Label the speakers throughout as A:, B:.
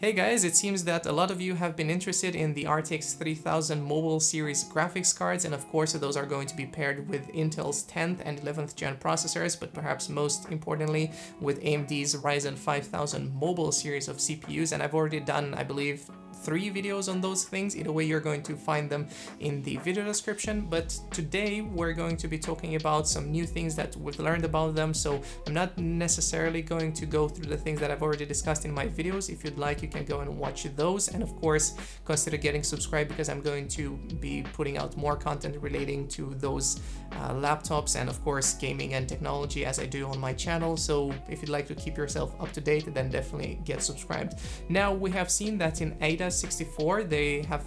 A: Hey guys, it seems that a lot of you have been interested in the RTX 3000 mobile series graphics cards and of course those are going to be paired with Intel's 10th and 11th gen processors but perhaps most importantly with AMD's Ryzen 5000 mobile series of CPUs and I've already done I believe three videos on those things. Either way, you're going to find them in the video description. But today we're going to be talking about some new things that we've learned about them. So I'm not necessarily going to go through the things that I've already discussed in my videos. If you'd like, you can go and watch those. And of course, consider getting subscribed because I'm going to be putting out more content relating to those uh, laptops and of course gaming and technology as I do on my channel. So if you'd like to keep yourself up to date, then definitely get subscribed. Now we have seen that in AIDA 64 they have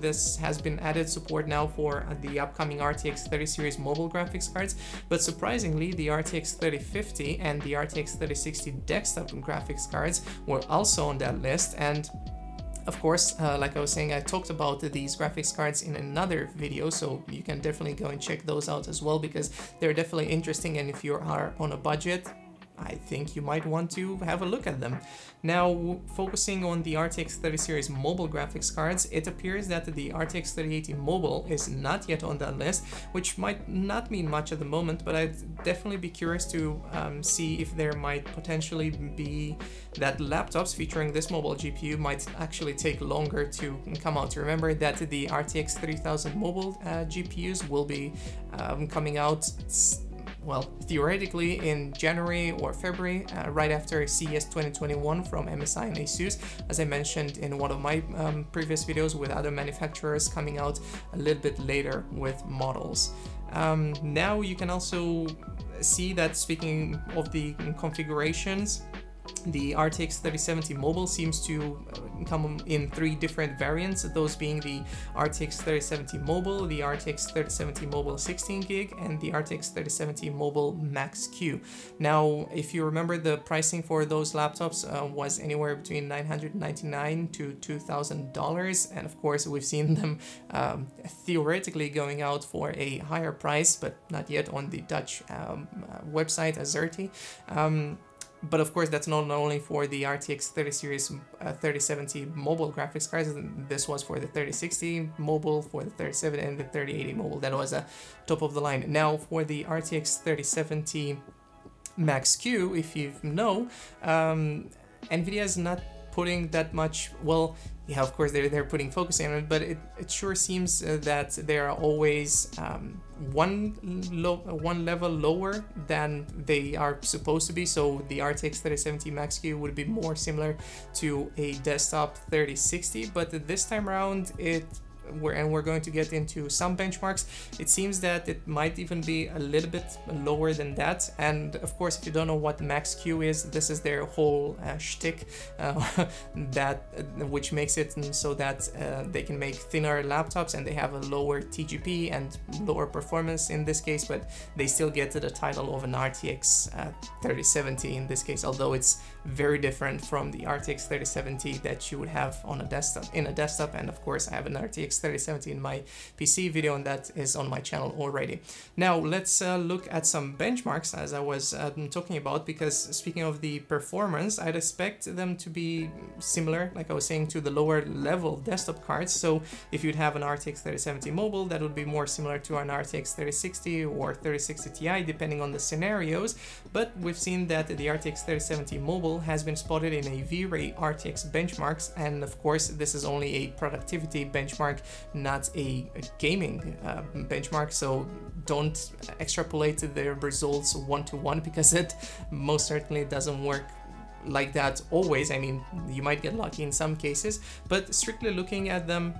A: this has been added support now for the upcoming RTX 30 series mobile graphics cards. But surprisingly the RTX 3050 and the RTX 3060 desktop graphics cards were also on that list. And of course, uh, like I was saying, I talked about these graphics cards in another video, so you can definitely go and check those out as well because they're definitely interesting. And if you are on a budget, I think you might want to have a look at them. Now, focusing on the RTX 30 series mobile graphics cards, it appears that the RTX 3080 mobile is not yet on that list, which might not mean much at the moment, but I'd definitely be curious to um, see if there might potentially be that laptops featuring this mobile GPU might actually take longer to come out. Remember that the RTX 3000 mobile uh, GPUs will be um, coming out well, theoretically in January or February, uh, right after CES 2021 from MSI and ASUS, as I mentioned in one of my um, previous videos with other manufacturers coming out a little bit later with models. Um, now you can also see that speaking of the configurations, the RTX 3070 Mobile seems to uh, come in three different variants, those being the RTX 3070 Mobile, the RTX 3070 Mobile 16 gig, and the RTX 3070 Mobile Max Q. Now, if you remember, the pricing for those laptops uh, was anywhere between 999 to $2,000, and of course, we've seen them um, theoretically going out for a higher price, but not yet on the Dutch um, uh, website Azerty. Um, but of course, that's not only for the RTX 30 series uh, 3070 mobile graphics cards. This was for the 3060 mobile, for the 3070 and the 3080 mobile. That was a top of the line. Now for the RTX 3070 Max Q, if you know, um, NVIDIA is not putting that much, well, yeah, of course they're, they're putting focus on it, but it, it sure seems uh, that they are always um, one, low, one level lower than they are supposed to be. So the RTX 3070 Max Q would be more similar to a desktop 3060, but this time around it we're, and we're going to get into some benchmarks, it seems that it might even be a little bit lower than that. And of course, if you don't know what Max-Q is, this is their whole uh, shtick uh, that which makes it so that uh, they can make thinner laptops and they have a lower TGP and lower performance in this case, but they still get to the title of an RTX uh, 3070 in this case, although it's very different from the RTX 3070 that you would have on a desktop in a desktop. And of course, I have an RTX 3070 in my PC video and that is on my channel already. Now let's uh, look at some benchmarks as I was uh, talking about because speaking of the performance, I'd expect them to be similar, like I was saying, to the lower level desktop cards. So if you'd have an RTX 3070 mobile, that would be more similar to an RTX 3060 or 3060 Ti, depending on the scenarios. But we've seen that the RTX 3070 mobile has been spotted in a V-Ray RTX benchmarks, and of course, this is only a productivity benchmark not a, gaming uh, benchmark, so don't extrapolate their results one to one because it most certainly doesn't work like that always. I mean, you might get lucky in some cases, but strictly looking at them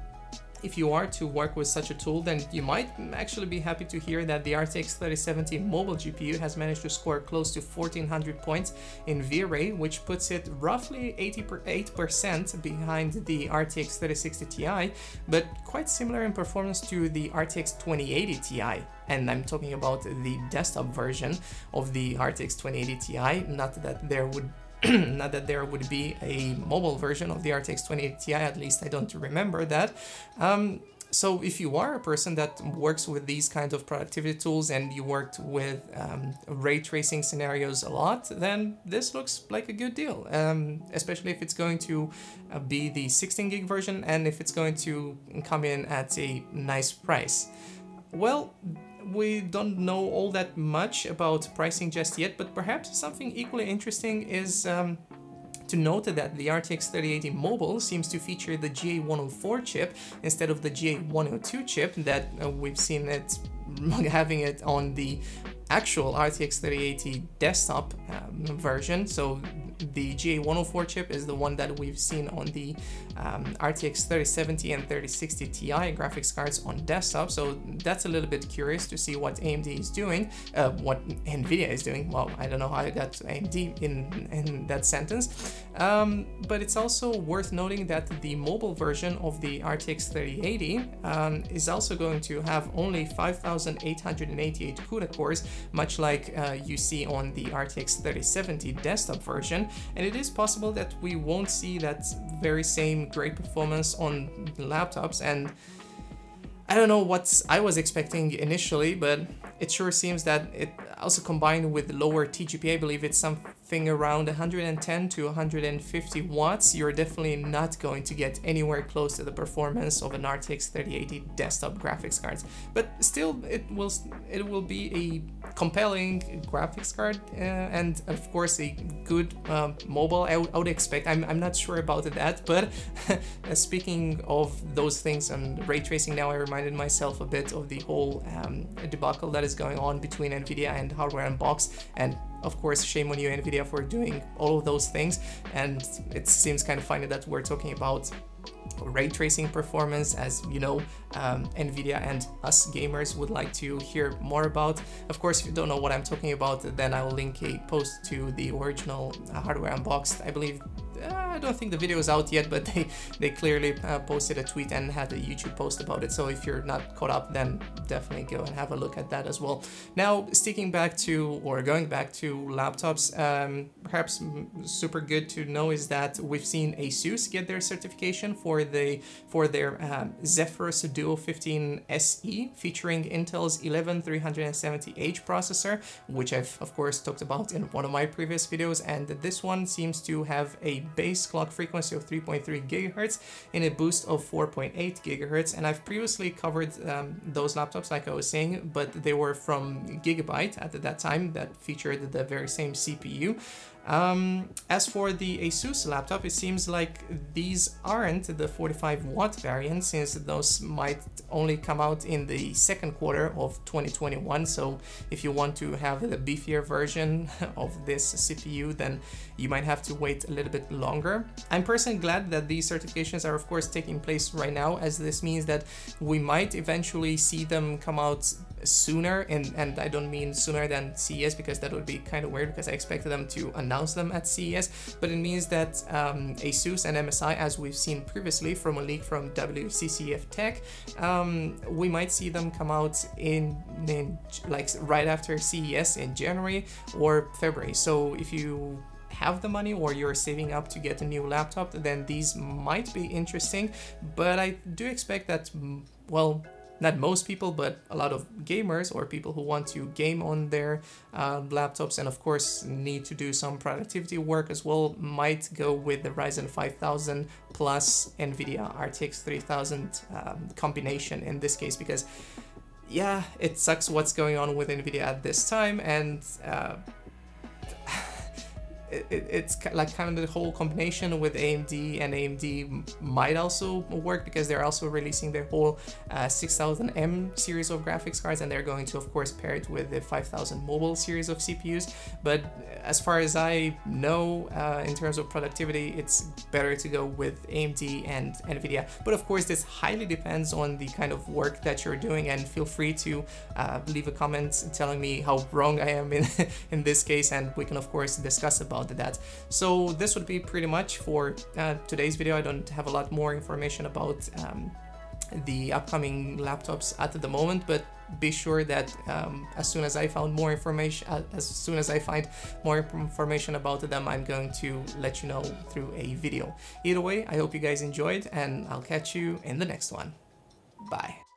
A: if you are to work with such a tool, then you might actually be happy to hear that the RTX 3070 mobile GPU has managed to score close to 1400 points in V-Ray, which puts it roughly 88% behind the RTX 3060 Ti, but quite similar in performance to the RTX 2080 Ti. And I'm talking about the desktop version of the RTX 2080 Ti, not that there would not that there would be a mobile version of the RTX 2080 Ti, at least I don't remember that. Um, so if you are a person that works with these kinds of productivity tools and you worked with um, ray tracing scenarios a lot, then this looks like a good deal, um, especially if it's going to uh, be the 16 gig version and if it's going to come in at a nice price. Well, we don't know all that much about pricing just yet, but perhaps something equally interesting is um, to note that the RTX 3080 Mobile seems to feature the GA104 chip instead of the GA102 chip that uh, we've seen it having it on the actual RTX 3080 desktop um, version. So the GA104 chip is the one that we've seen on the um, RTX 3070 and 3060 Ti graphics cards on desktop. So that's a little bit curious to see what AMD is doing, uh, what NVIDIA is doing. Well, I don't know how I got AMD in, in that sentence. Um, but it's also worth noting that the mobile version of the RTX 3080 um, is also going to have only 5,888 CUDA cores, much like uh, you see on the RTX 3070 desktop version, and it is possible that we won't see that very same great performance on laptops. And I don't know what I was expecting initially, but it sure seems that it also combined with lower TGP, I believe it's something around 110 to 150 watts, you're definitely not going to get anywhere close to the performance of an RTX 3080 desktop graphics card. But still, it will it will be a compelling graphics card uh, and of course a good uh, mobile. I, I would expect. I'm, I'm not sure about that, but speaking of those things and ray tracing now, I reminded myself a bit of the whole um, debacle that is going on between Nvidia and Hardware Unboxed and of course, shame on you, NVIDIA, for doing all of those things. And it seems kind of funny that we're talking about ray tracing performance as you know um, Nvidia and us gamers would like to hear more about. Of course if you don't know what I'm talking about then I will link a post to the original hardware unboxed. I believe I don't think the video is out yet, but they, they clearly uh, posted a tweet and had a YouTube post about it. So if you're not caught up, then definitely go and have a look at that as well. Now, sticking back to, or going back to laptops, um, perhaps super good to know is that we've seen ASUS get their certification for the for their um, Zephyrus Duo 15 SE featuring Intel's 11370H processor, which I've of course talked about in one of my previous videos, and this one seems to have a base clock frequency of 3.3 gigahertz and a boost of 4.8 gigahertz. And I've previously covered um, those laptops, like I was saying, but they were from Gigabyte at that time that featured the very same CPU. Um, as for the Asus laptop, it seems like these aren't the 45 watt variant since those might only come out in the second quarter of 2021. So if you want to have the beefier version of this CPU, then you might have to wait a little bit longer. I'm personally glad that these certifications are of course taking place right now as this means that we might eventually see them come out sooner and, and I don't mean sooner than CES because that would be kind of weird because I expected them to announce them at CES but it means that um, ASUS and MSI as we've seen previously from a leak from WCCF Tech um, we might see them come out in, in like right after CES in January or February. So if you have the money or you're saving up to get a new laptop then these might be interesting but I do expect that well not most people, but a lot of gamers or people who want to game on their uh, laptops and of course need to do some productivity work as well might go with the Ryzen 5000 plus NVIDIA RTX 3000 um, combination in this case because yeah, it sucks what's going on with NVIDIA at this time and uh, it, it's like kind of the whole combination with AMD and AMD might also work because they're also releasing their whole uh, 6000M series of graphics cards and they're going to of course pair it with the 5000 mobile series of CPUs but as far as I know uh, in terms of productivity it's better to go with AMD and NVIDIA. But of course this highly depends on the kind of work that you're doing and feel free to uh, leave a comment telling me how wrong I am in, in this case and we can of course discuss about about that. So this would be pretty much for uh, today's video. I don't have a lot more information about um, the upcoming laptops at the moment, but be sure that um, as soon as I found more information, uh, as soon as I find more information about them, I'm going to let you know through a video. Either way, I hope you guys enjoyed and I'll catch you in the next one. Bye.